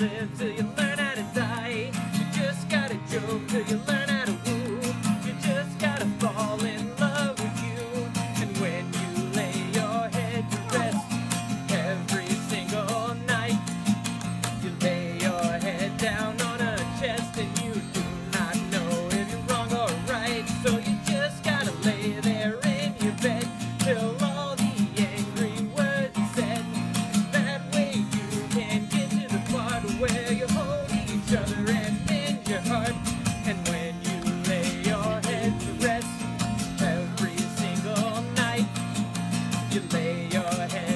live till you. where you hold each other and in your heart. And when you lay your head to rest every single night, you lay your head.